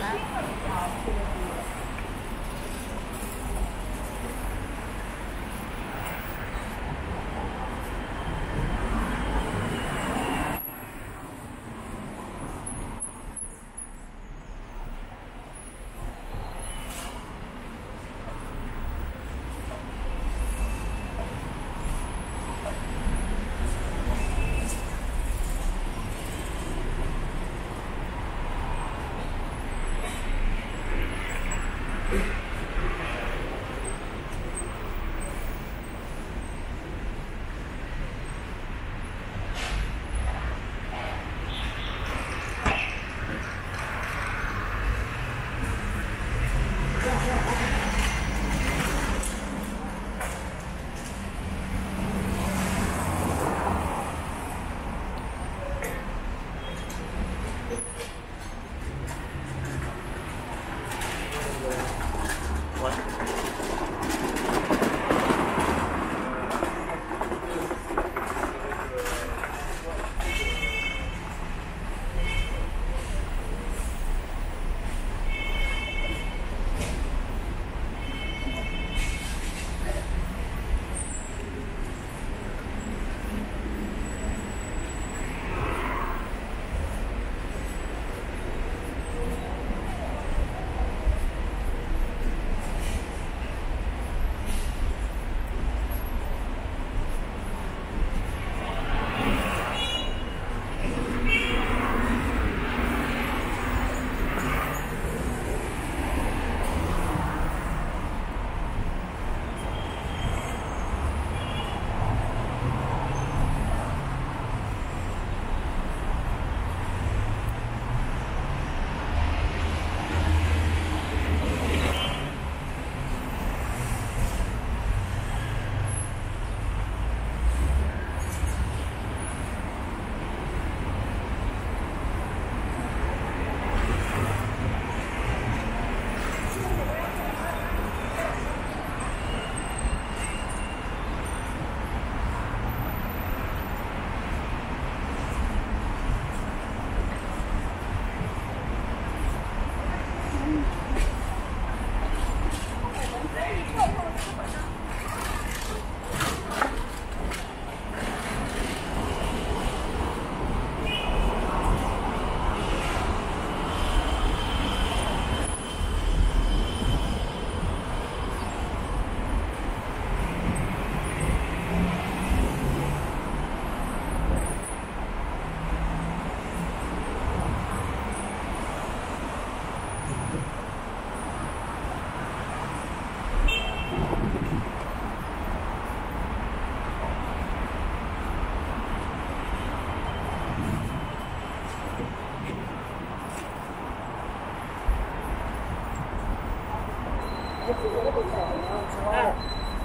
来。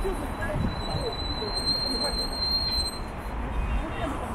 就是三十块钱，一。